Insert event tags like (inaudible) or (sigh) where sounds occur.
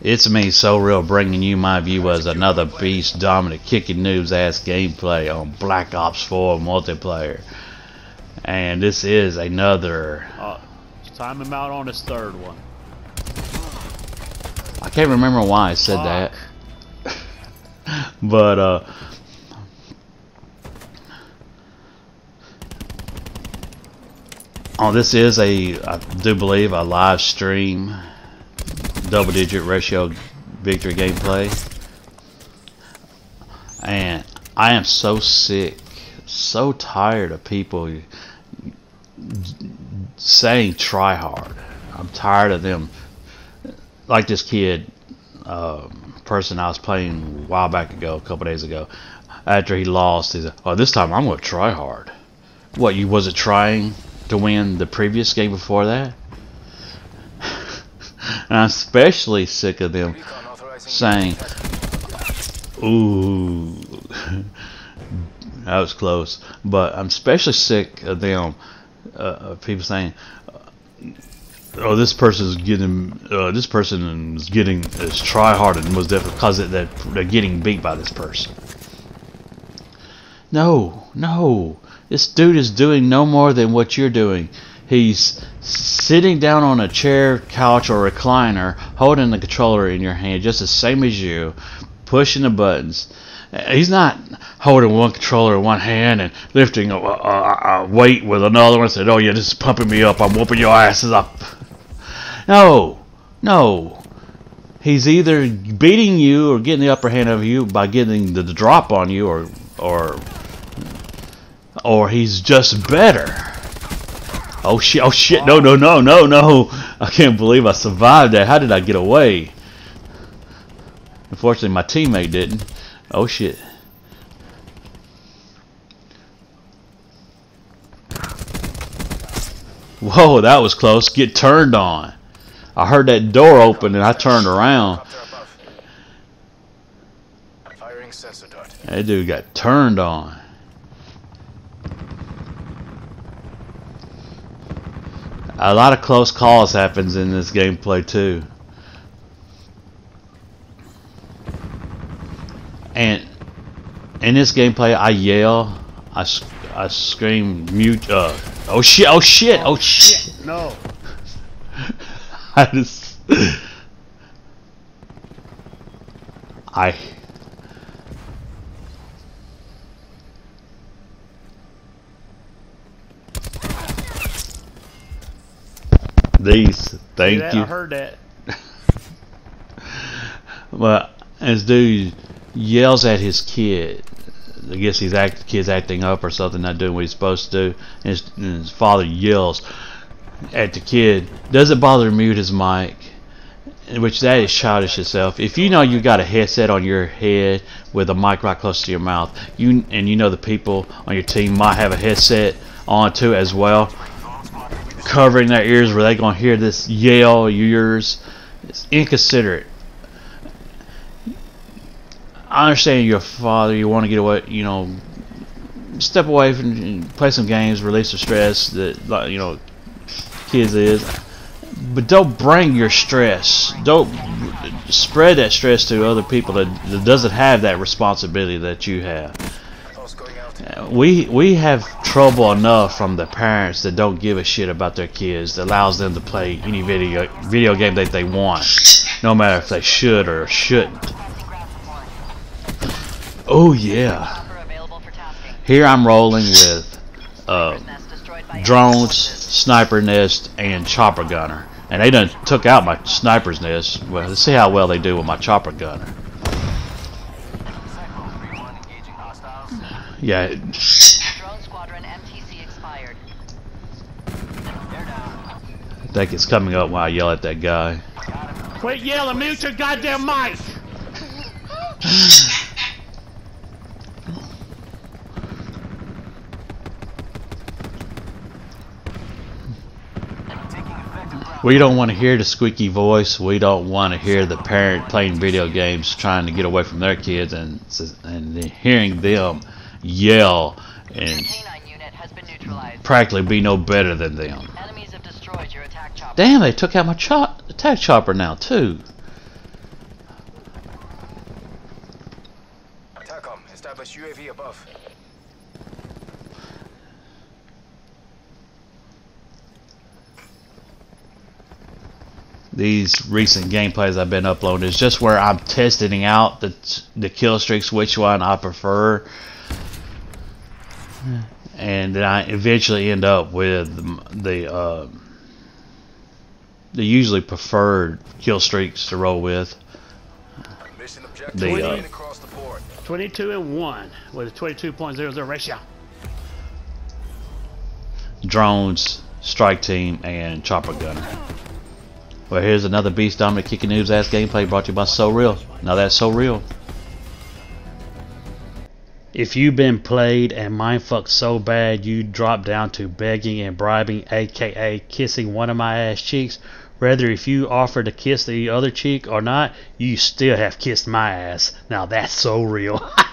It's me, So Real, bringing you my view as another beast dominant kicking noobs ass gameplay on Black Ops 4 multiplayer. And this is another. Uh, time him out on his third one. I can't remember why I said Fuck. that. (laughs) but, uh. Oh, this is a, I do believe, a live stream double digit ratio victory gameplay. And I am so sick, so tired of people saying try hard. I'm tired of them. Like this kid, um, person I was playing a while back ago, a couple days ago, after he lost, he said, Oh, this time I'm going to try hard. What, you wasn't trying to win the previous game before that? And I'm especially sick of them saying, "Ooh, (laughs) that was close." But I'm especially sick of them, uh, people saying, "Oh, this person's getting, uh, this person is getting is try hard and was definitely because they're getting beat by this person." No, no, this dude is doing no more than what you're doing. He's sitting down on a chair, couch, or recliner, holding the controller in your hand, just the same as you, pushing the buttons. He's not holding one controller in one hand and lifting a, a, a weight with another one said, "Oh yeah, this is pumping me up. I'm whooping your asses up." No, no. He's either beating you or getting the upper hand of you by getting the drop on you, or or or he's just better. Oh shit! Oh shit! No! No! No! No! No! I can't believe I survived that. How did I get away? Unfortunately, my teammate didn't. Oh shit! Whoa, that was close. Get turned on. I heard that door open and I turned around. Copter. Firing sensor dart. That dude got turned on. A lot of close calls happens in this gameplay too. And in this gameplay, I yell, I, I scream, mute. Uh, oh shit! Oh shit! Oh shit! No. (laughs) I just, I. These, thank that? you. I heard that. (laughs) But this dude yells at his kid. I guess he's act, the kid's acting up or something, not doing what he's supposed to do. And his, and his father yells at the kid. Doesn't bother to mute his mic, which that is childish itself. If you know you got a headset on your head with a mic right close to your mouth, you and you know the people on your team might have a headset on too as well, covering their ears where they're gonna hear this yell yours. It's inconsiderate. I understand you're a father. You want to get away. You know, step away from play some games, release the stress that you know kids is. But don't bring your stress. Don't spread that stress to other people that, that doesn't have that responsibility that you have. We we have trouble enough from the parents that don't give a shit about their kids. That allows them to play any video video game that they want, no matter if they should or shouldn't. Oh yeah. Here I'm rolling with uh, drones, sniper nest, and chopper gunner. And they done took out my sniper's nest. Well, let's see how well they do with my chopper gunner. Yeah, Drone squadron MTC expired. I think it's coming up when I yell at that guy. Quit yelling. Mute your goddamn mic. We don't want to hear the squeaky voice. We don't want to hear the parent playing video games trying to get away from their kids and and hearing them yell and Canine unit has been neutralized. practically be no better than them. Enemies have destroyed your attack chopper. damn, they took out my chop attack chopper now too. TACOM, establish UAV above. These recent gameplays I've been uploading is just where I'm testing out the the kill streaks, which one I prefer, and then I eventually end up with the uh, the usually preferred kill streaks to roll with. Mission objective The, uh, remain across the board. 22 and 1 with a 22.00 ratio. drones, strike team, and chopper gunner. Well, here's another Beast Dominic kicking noobs ass gameplay brought to you by So Real. Now that's so real. If you've been played and mindfucked so bad you drop down to begging and bribing, aka kissing one of my ass cheeks, whether if you offer to kiss the other cheek or not, you still have kissed my ass. Now that's so real. (laughs)